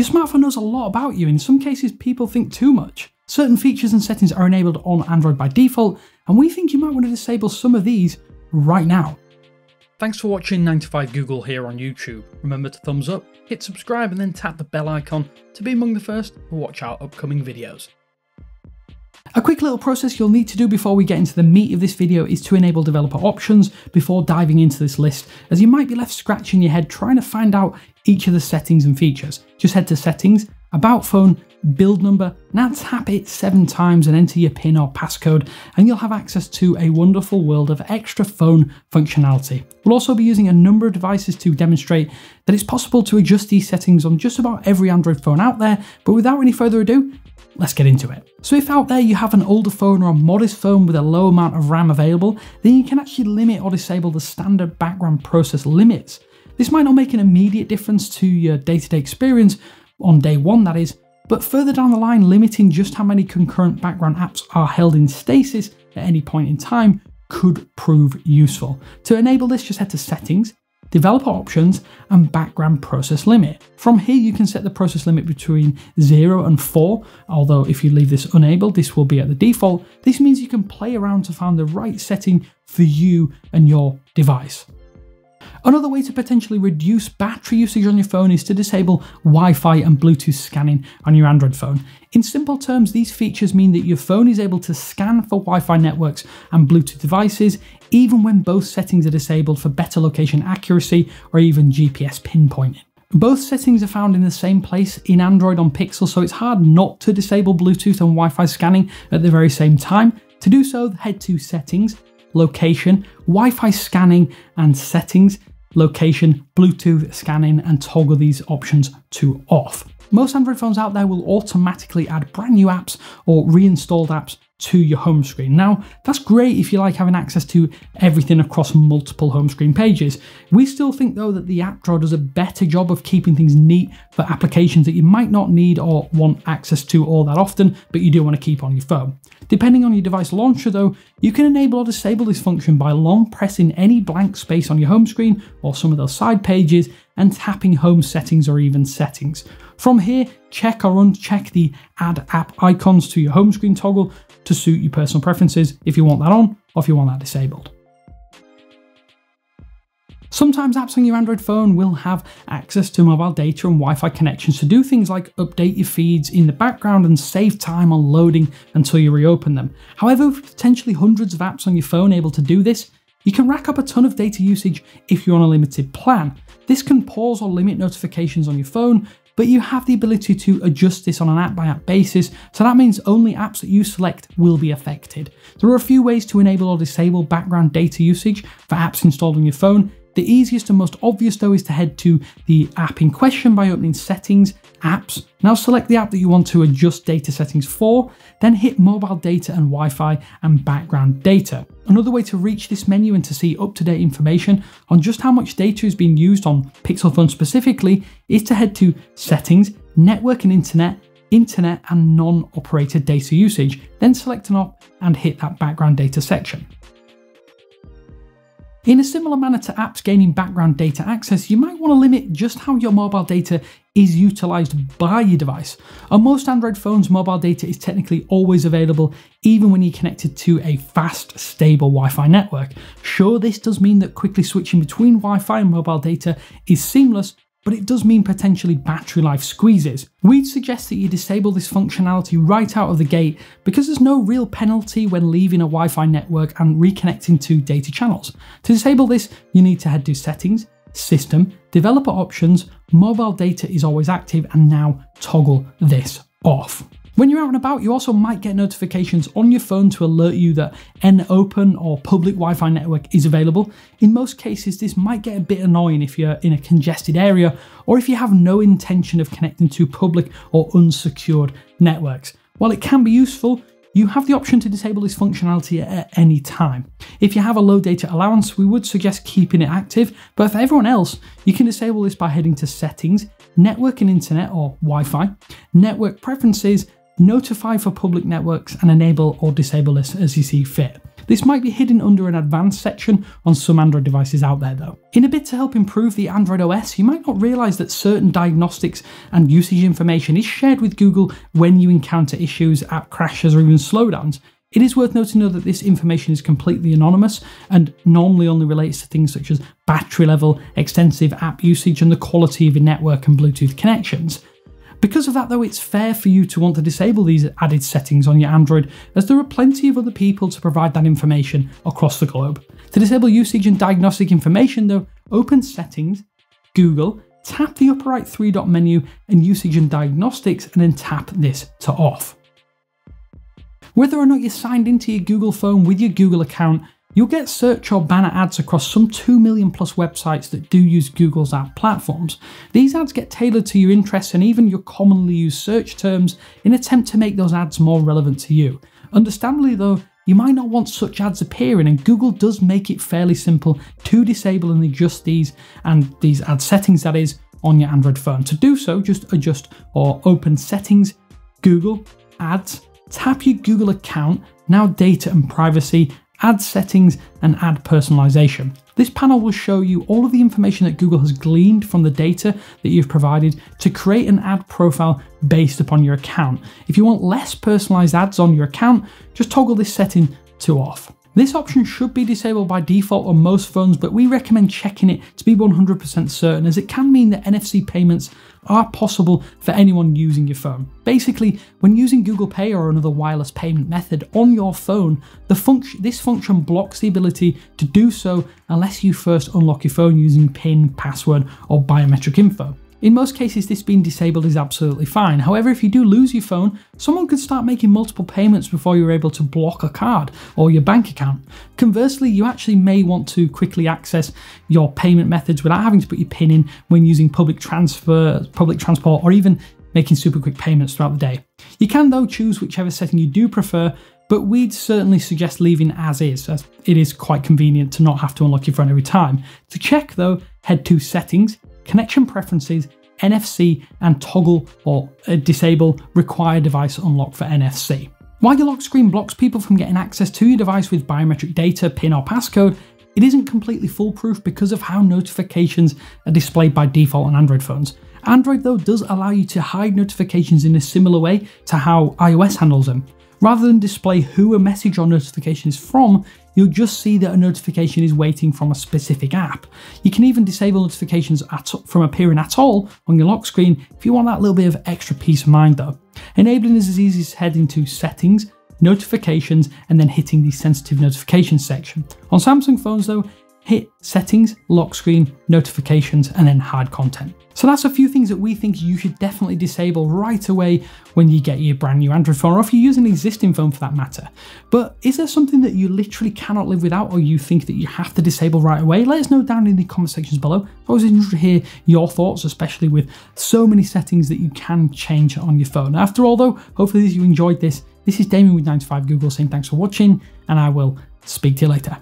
Your smartphone knows a lot about you. In some cases, people think too much. Certain features and settings are enabled on Android by default, and we think you might want to disable some of these right now. Thanks for watching 9to5 Google here on YouTube. Remember to thumbs up, hit subscribe, and then tap the bell icon to be among the first to watch our upcoming videos. A quick little process you'll need to do before we get into the meat of this video is to enable developer options before diving into this list, as you might be left scratching your head trying to find out each of the settings and features. Just head to settings, about phone, build number, now tap it seven times and enter your PIN or passcode, and you'll have access to a wonderful world of extra phone functionality. We'll also be using a number of devices to demonstrate that it's possible to adjust these settings on just about every Android phone out there, but without any further ado, let's get into it. So if out there you have an older phone or a modest phone with a low amount of RAM available, then you can actually limit or disable the standard background process limits. This might not make an immediate difference to your day-to-day -day experience, on day one that is, but further down the line limiting just how many concurrent background apps are held in stasis at any point in time could prove useful. To enable this just head to settings, developer options, and background process limit. From here, you can set the process limit between 0 and 4, although if you leave this enabled, this will be at the default. This means you can play around to find the right setting for you and your device. Another way to potentially reduce battery usage on your phone is to disable Wi-Fi and Bluetooth scanning on your Android phone. In simple terms, these features mean that your phone is able to scan for Wi-Fi networks and Bluetooth devices, even when both settings are disabled for better location accuracy or even GPS pinpointing. Both settings are found in the same place in Android on Pixel, so it's hard not to disable Bluetooth and Wi-Fi scanning at the very same time. To do so, head to Settings, Location, Wi-Fi scanning and Settings, location, Bluetooth scanning, and toggle these options to off. Most Android phones out there will automatically add brand new apps or reinstalled apps to your home screen. Now, that's great if you like having access to everything across multiple home screen pages. We still think though that the app drawer does a better job of keeping things neat for applications that you might not need or want access to all that often, but you do want to keep on your phone. Depending on your device launcher though, you can enable or disable this function by long pressing any blank space on your home screen or some of those side pages and tapping home settings or even settings. From here, check or uncheck the add app icons to your home screen toggle to suit your personal preferences if you want that on or if you want that disabled. Sometimes apps on your Android phone will have access to mobile data and Wi-Fi connections to do things like update your feeds in the background and save time on loading until you reopen them. However, with potentially hundreds of apps on your phone able to do this, you can rack up a ton of data usage if you're on a limited plan. This can pause or limit notifications on your phone, but you have the ability to adjust this on an app by app basis, so that means only apps that you select will be affected. There are a few ways to enable or disable background data usage for apps installed on your phone. The easiest and most obvious though is to head to the app in question by opening settings, apps. Now select the app that you want to adjust data settings for, then hit mobile data and Wi-Fi and background data. Another way to reach this menu and to see up-to-date information on just how much data is being used on Pixel Phone specifically is to head to settings, network and internet, internet and non-operator data usage, then select an op and hit that background data section. In a similar manner to apps gaining background data access, you might want to limit just how your mobile data is utilized by your device. On most Android phones, mobile data is technically always available, even when you're connected to a fast, stable Wi-Fi network. Sure, this does mean that quickly switching between Wi-Fi and mobile data is seamless, but it does mean potentially battery life squeezes. We'd suggest that you disable this functionality right out of the gate because there's no real penalty when leaving a Wi-Fi network and reconnecting to data channels. To disable this, you need to head to settings, system, developer options, mobile data is always active and now toggle this off. When you're out and about, you also might get notifications on your phone to alert you that an open or public Wi-Fi network is available. In most cases, this might get a bit annoying if you're in a congested area or if you have no intention of connecting to public or unsecured networks. While it can be useful, you have the option to disable this functionality at any time. If you have a low data allowance, we would suggest keeping it active, but for everyone else, you can disable this by heading to Settings, Network and Internet or Wi-Fi, Network Preferences, notify for public networks and enable or disable this as you see fit. This might be hidden under an advanced section on some Android devices out there though. In a bid to help improve the Android OS, you might not realise that certain diagnostics and usage information is shared with Google when you encounter issues, app crashes or even slowdowns. It is worth noting though that this information is completely anonymous and normally only relates to things such as battery level, extensive app usage, and the quality of your network and Bluetooth connections. Because of that, though, it's fair for you to want to disable these added settings on your Android, as there are plenty of other people to provide that information across the globe. To disable usage and diagnostic information, though, open Settings, Google, tap the upper right three dot menu and Usage and Diagnostics, and then tap this to off. Whether or not you're signed into your Google phone with your Google account, you'll get search or banner ads across some 2 million plus websites that do use Google's ad platforms. These ads get tailored to your interests and even your commonly used search terms in attempt to make those ads more relevant to you. Understandably though, you might not want such ads appearing and Google does make it fairly simple to disable and adjust these and these ad settings that is on your Android phone. To do so, just adjust or open settings, Google, ads, tap your Google account, now data and privacy, ad settings, and ad personalization. This panel will show you all of the information that Google has gleaned from the data that you've provided to create an ad profile based upon your account. If you want less personalized ads on your account, just toggle this setting to off. This option should be disabled by default on most phones, but we recommend checking it to be 100% certain as it can mean that NFC payments are possible for anyone using your phone. Basically, when using Google Pay or another wireless payment method on your phone, this function blocks the ability to do so unless you first unlock your phone using PIN, password, or biometric info. In most cases, this being disabled is absolutely fine. However, if you do lose your phone, someone could start making multiple payments before you're able to block a card or your bank account. Conversely, you actually may want to quickly access your payment methods without having to put your PIN in when using public transfer, public transport, or even making super quick payments throughout the day. You can though choose whichever setting you do prefer, but we'd certainly suggest leaving as is, as it is quite convenient to not have to unlock your phone every time. To check though, head to Settings, connection preferences, NFC, and toggle or uh, disable require device unlock for NFC. While your lock screen blocks people from getting access to your device with biometric data, PIN, or passcode, it isn't completely foolproof because of how notifications are displayed by default on Android phones. Android, though, does allow you to hide notifications in a similar way to how iOS handles them. Rather than display who a message or notification is from, you'll just see that a notification is waiting from a specific app. You can even disable notifications at, from appearing at all on your lock screen if you want that little bit of extra peace of mind though. Enabling is as easy as heading to settings, notifications, and then hitting the sensitive notifications section. On Samsung phones though, hit settings, lock screen, notifications, and then hard content. So that's a few things that we think you should definitely disable right away when you get your brand new Android phone, or if you use an existing phone for that matter. But is there something that you literally cannot live without, or you think that you have to disable right away? Let us know down in the comment sections below. I interested to hear your thoughts, especially with so many settings that you can change on your phone. After all though, hopefully you enjoyed this. This is Damien with 9to5 Google saying thanks for watching, and I will speak to you later.